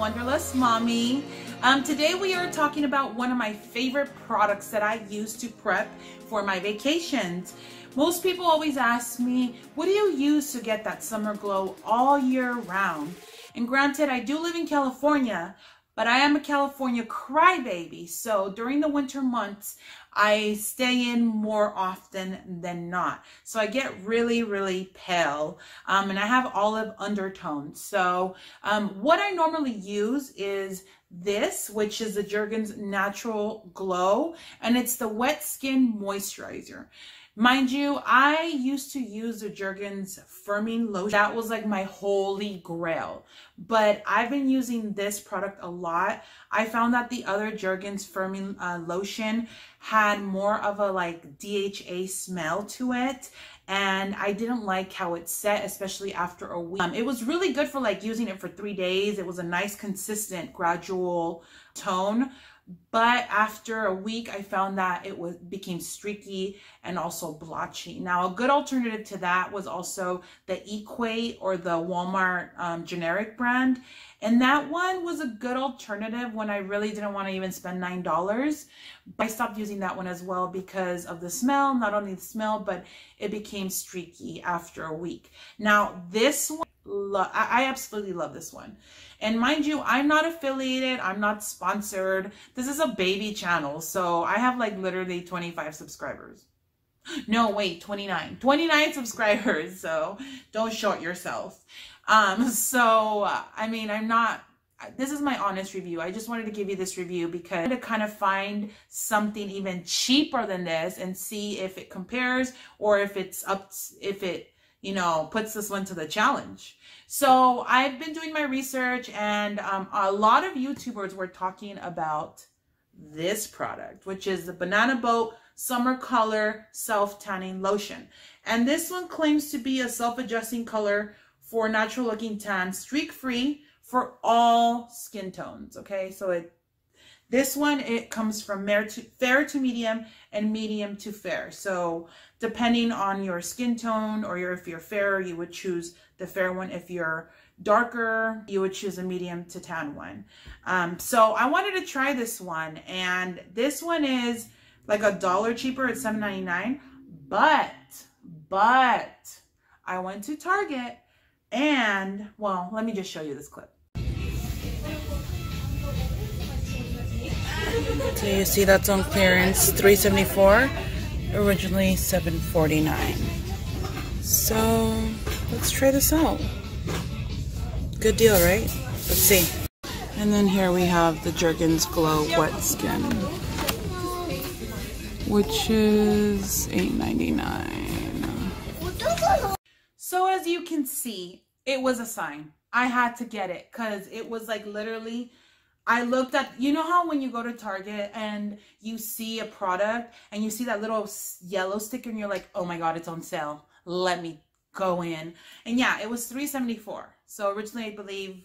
Wanderlust Mommy. Um, today we are talking about one of my favorite products that I use to prep for my vacations. Most people always ask me, what do you use to get that summer glow all year round? And granted, I do live in California, but I am a California crybaby. So during the winter months, I stay in more often than not. So I get really, really pale um, and I have olive undertones. So um, what I normally use is this, which is the Jergens Natural Glow, and it's the Wet Skin Moisturizer. Mind you, I used to use the Jergens Firming Lotion. That was like my holy grail. But I've been using this product a lot. I found that the other Jergens Firming uh, Lotion had more of a like DHA smell to it and I didn't like how it set, especially after a week. Um, it was really good for like using it for three days. It was a nice, consistent, gradual tone, but after a week i found that it was became streaky and also blotchy. Now a good alternative to that was also the equate or the walmart um, generic brand. And that one was a good alternative when i really didn't want to even spend nine dollars. I stopped using that one as well because of the smell not only the smell but it became streaky after a week. Now this one I absolutely love this one. And mind you, I'm not affiliated. I'm not sponsored. This is a baby channel. So I have like literally 25 subscribers. No, wait, 29. 29 subscribers. So don't short yourself. Um, so, I mean, I'm not, this is my honest review. I just wanted to give you this review because to kind of find something even cheaper than this and see if it compares or if it's up, if it you know, puts this one to the challenge. So I've been doing my research and um, a lot of YouTubers were talking about this product, which is the Banana Boat Summer Color Self Tanning Lotion. And this one claims to be a self-adjusting color for natural looking tan, streak free for all skin tones. Okay, so it this one, it comes from fair to medium and medium to fair. So depending on your skin tone or your, if you're fair, you would choose the fair one. If you're darker, you would choose a medium to tan one. Um, so I wanted to try this one and this one is like a dollar cheaper at $7.99, but, but I went to Target and well, let me just show you this clip. So you see that's on clearance, 374 originally 749 So let's try this out. Good deal, right? Let's see. And then here we have the Jergens Glow Wet Skin, which is $8.99. So as you can see, it was a sign. I had to get it because it was like literally I looked at, you know how when you go to Target and you see a product and you see that little yellow sticker and you're like, oh my God, it's on sale. Let me go in. And yeah, it was 374 So originally, I believe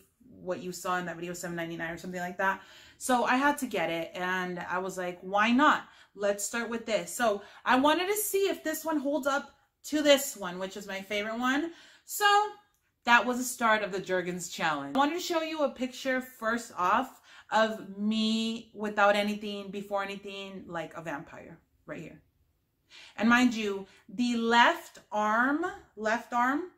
what you saw in that video, 799 or something like that. So I had to get it and I was like, why not? Let's start with this. So I wanted to see if this one holds up to this one, which is my favorite one. So that was the start of the Jergens challenge. I wanted to show you a picture first off of me without anything, before anything, like a vampire right here. And mind you, the left arm, left arm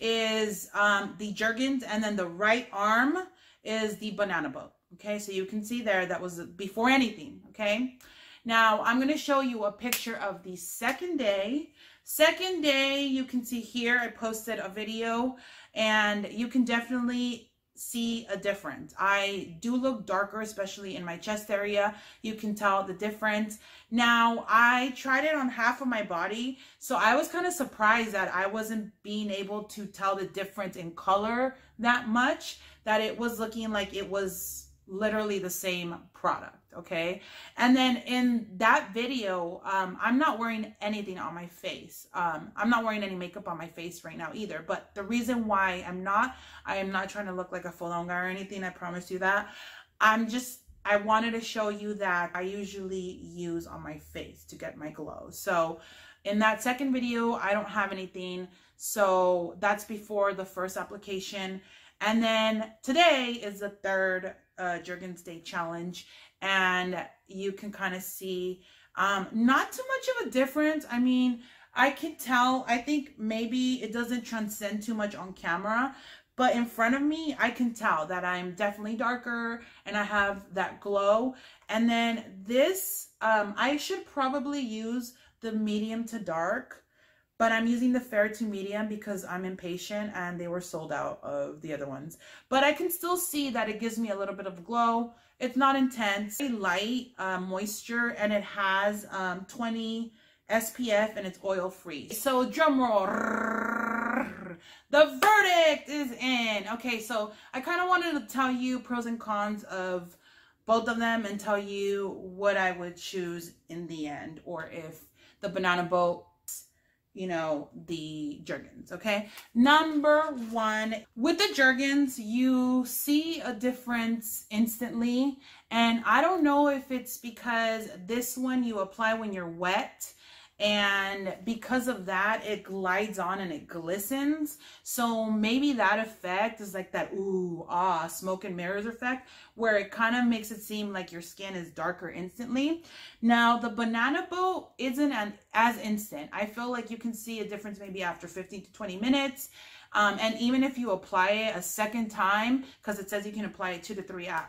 is um, the Jergens and then the right arm is the banana boat. Okay, so you can see there that was before anything. Okay, now I'm going to show you a picture of the second day. Second day, you can see here I posted a video and you can definitely see a difference. I do look darker, especially in my chest area. You can tell the difference. Now, I tried it on half of my body, so I was kind of surprised that I wasn't being able to tell the difference in color that much, that it was looking like it was literally the same product okay? And then in that video um i'm not wearing anything on my face. Um i'm not wearing any makeup on my face right now either but the reason why i'm not i am not trying to look like a full on guy or anything i promise you that. I'm just i wanted to show you that i usually use on my face to get my glow. So in that second video i don't have anything. So that's before the first application. And then today is the third uh, Jergens Day Challenge. And you can kind of see um, not too much of a difference. I mean, I can tell, I think maybe it doesn't transcend too much on camera, but in front of me, I can tell that I'm definitely darker and I have that glow. And then this, um, I should probably use the medium to dark, but I'm using the fair to medium because I'm impatient and they were sold out of the other ones. But I can still see that it gives me a little bit of glow. It's not intense, light uh, moisture, and it has um, 20 SPF and it's oil free. So drum roll. The verdict is in. Okay, so I kind of wanted to tell you pros and cons of both of them and tell you what I would choose in the end or if the banana boat you know, the Jergens, okay? Number one, with the Jergens, you see a difference instantly. And I don't know if it's because this one you apply when you're wet and because of that it glides on and it glistens. So maybe that effect is like that ooh ah smoke and mirrors effect where it kind of makes it seem like your skin is darker instantly. Now the banana boat isn't an, as instant. I feel like you can see a difference maybe after 15 to 20 minutes. Um, and even if you apply it a second time because it says you can apply it two to three uh,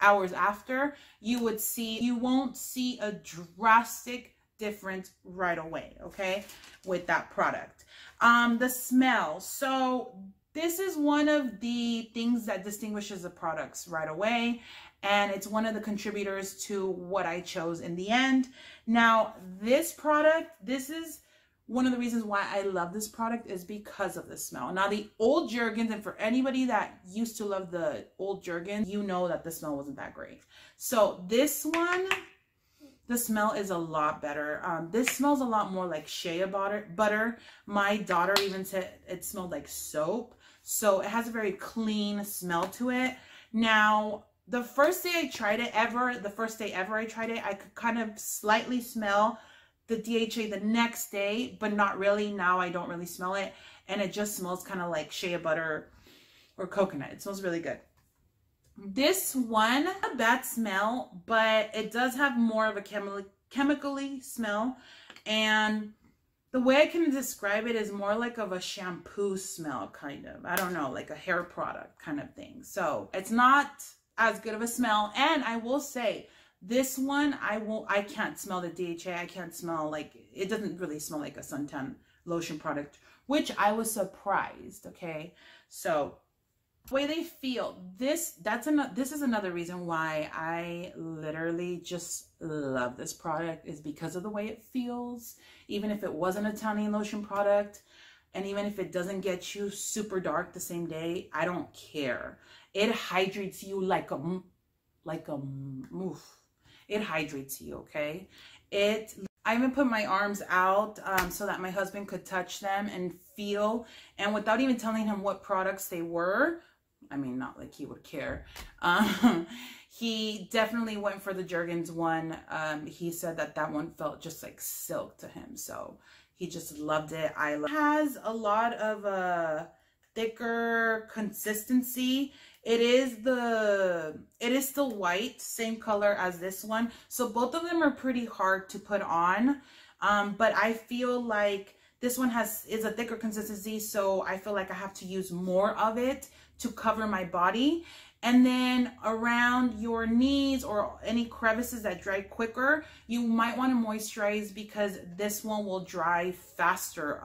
hours after you would see you won't see a drastic difference right away, okay, with that product. Um, the smell. So this is one of the things that distinguishes the products right away. And it's one of the contributors to what I chose in the end. Now, this product, this is one of the reasons why I love this product is because of the smell. Now, the old Jergens, and for anybody that used to love the old Jergens, you know that the smell wasn't that great. So this one, the smell is a lot better. Um, this smells a lot more like shea butter. butter. My daughter even said it smelled like soap. So it has a very clean smell to it. Now, the first day I tried it ever, the first day ever I tried it, I could kind of slightly smell the DHA the next day, but not really. Now I don't really smell it. And it just smells kind of like shea butter or coconut. It smells really good. This one, a bad smell, but it does have more of a chemi chemically smell. And the way I can describe it is more like of a shampoo smell, kind of. I don't know, like a hair product kind of thing. So it's not as good of a smell. And I will say, this one, I won't, I can't smell the DHA. I can't smell like, it doesn't really smell like a suntan lotion product, which I was surprised. Okay. So way they feel. This that's another this is another reason why i literally just love this product is because of the way it feels. Even if it wasn't a tanning lotion product and even if it doesn't get you super dark the same day i don't care. It hydrates you like a like a move it hydrates you okay? It I even put my arms out um, so that my husband could touch them and feel. And without even telling him what products they were, I mean, not like he would care. Um, he definitely went for the Jergens one. Um, he said that that one felt just like silk to him. So he just loved it. I love has a lot of a uh, thicker consistency. It is the, it is still white, same color as this one. So both of them are pretty hard to put on. Um, but I feel like this one has is a thicker consistency, so I feel like I have to use more of it to cover my body. And then around your knees or any crevices that dry quicker, you might want to moisturize because this one will dry faster.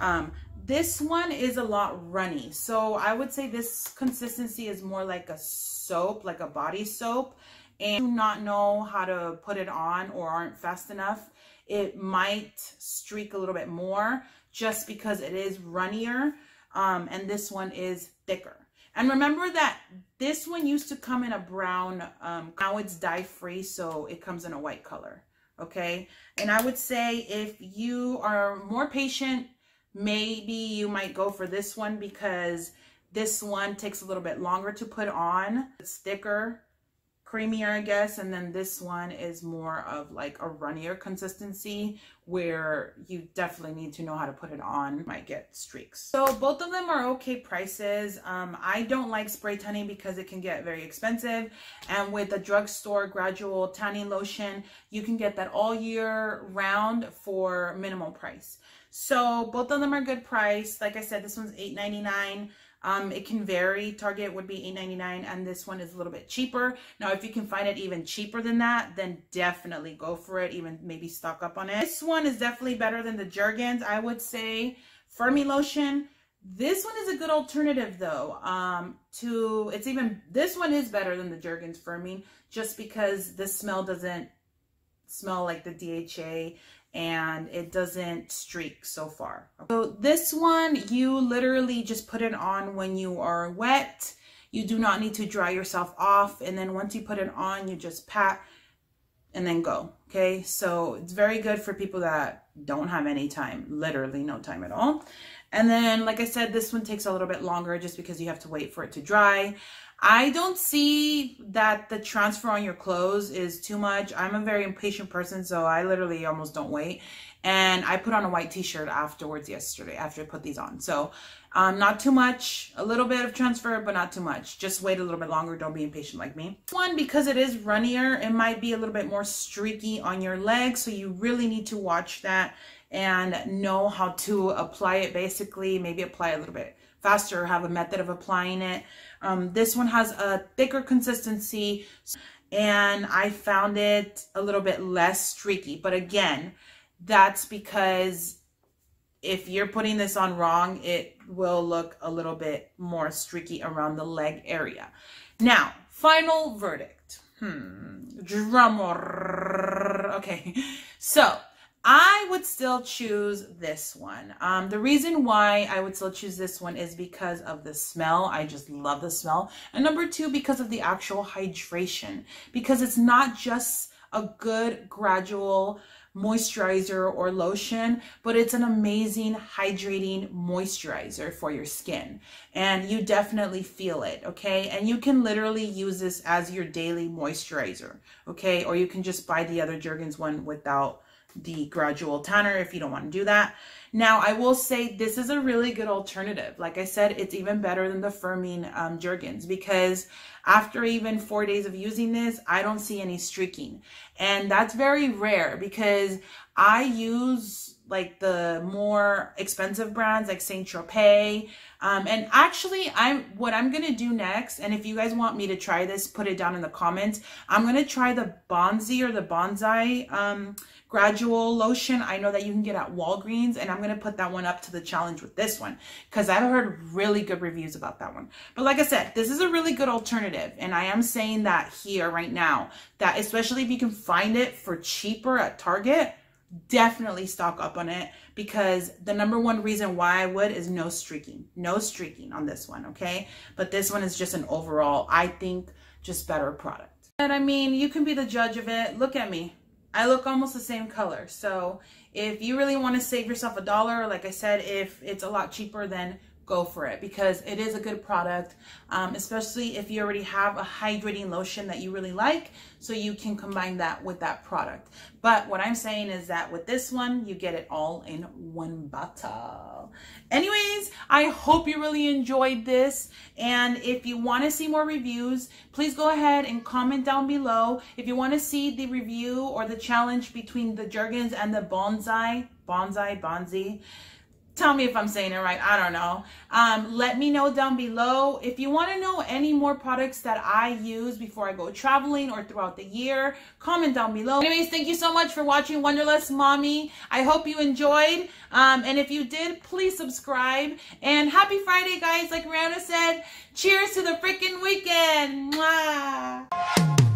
Um, this one is a lot runny. So I would say this consistency is more like a soap, like a body soap. And do not know how to put it on or aren't fast enough, it might streak a little bit more just because it is runnier. Um, and this one is thicker. And remember that this one used to come in a brown, um, now it's dye free, so it comes in a white color, okay? And I would say if you are more patient, maybe you might go for this one because this one takes a little bit longer to put on. It's thicker, creamier, I guess. And then this one is more of like a runnier consistency where you definitely need to know how to put it on. Might get streaks. So both of them are okay prices. Um, I don't like spray tanning because it can get very expensive. And with the drugstore gradual tanning lotion, you can get that all year round for minimal price. So both of them are good price. Like I said, this one's $8.99. Um, it can vary. Target would be $8.99 and this one is a little bit cheaper. Now, if you can find it even cheaper than that, then definitely go for it. Even maybe stock up on it. This one is definitely better than the Jergens. I would say Firmie lotion. This one is a good alternative though. Um, to it's even this one is better than the Jergens Firmie just because the smell doesn't smell like the DHA and it doesn't streak so far. So this one, you literally just put it on when you are wet. You do not need to dry yourself off. And then once you put it on, you just pat and then go. Okay, so it's very good for people that don't have any time, literally no time at all. And then, like I said, this one takes a little bit longer just because you have to wait for it to dry. I don't see that the transfer on your clothes is too much. I'm a very impatient person, so I literally almost don't wait. And I put on a white t-shirt afterwards yesterday after I put these on. So um, not too much, a little bit of transfer, but not too much. Just wait a little bit longer. Don't be impatient like me. One, because it is runnier, it might be a little bit more streaky on your legs. So you really need to watch that and know how to apply it basically. Maybe apply a little bit faster, have a method of applying it. Um, this one has a thicker consistency and I found it a little bit less streaky. But again, that's because if you're putting this on wrong, it will look a little bit more streaky around the leg area. Now, final verdict. Hmm, drum. Okay, so I would still choose this one. Um, the reason why I would still choose this one is because of the smell. I just love the smell. And number two, because of the actual hydration. Because it's not just a good gradual moisturizer or lotion, but it's an amazing hydrating moisturizer for your skin. And you definitely feel it, okay? And you can literally use this as your daily moisturizer, okay? Or you can just buy the other Jergens one without the gradual tanner if you don't want to do that. Now, I will say this is a really good alternative. Like I said, it's even better than the Firming um, Jergens because after even four days of using this, I don't see any streaking. And that's very rare because I use like the more expensive brands like Saint Tropez. Um, and actually, I'm what I'm gonna do next. And if you guys want me to try this, put it down in the comments. I'm gonna try the Bonzi or the Bonsai um, gradual lotion. I know that you can get at Walgreens, and I'm gonna put that one up to the challenge with this one because I've heard really good reviews about that one. But like I said, this is a really good alternative, and I am saying that here right now that especially if you can find it for cheaper at Target definitely stock up on it because the number one reason why I would is no streaking. No streaking on this one, okay? But this one is just an overall, I think, just better product. And I mean, you can be the judge of it. Look at me. I look almost the same color. So if you really want to save yourself a dollar, like I said, if it's a lot cheaper, then go for it because it is a good product, um, especially if you already have a hydrating lotion that you really like, so you can combine that with that product. But what I'm saying is that with this one, you get it all in one bottle. Anyways, I hope you really enjoyed this. And if you want to see more reviews, please go ahead and comment down below. If you want to see the review or the challenge between the Jergens and the Bonsai, Bonsai, Bonzi, Tell me if I'm saying it right. I don't know. Um, let me know down below. If you want to know any more products that I use before I go traveling or throughout the year, comment down below. Anyways, thank you so much for watching Wanderlust Mommy. I hope you enjoyed. Um, and if you did, please subscribe. And happy Friday, guys. Like Rihanna said, cheers to the freaking weekend. Mwah.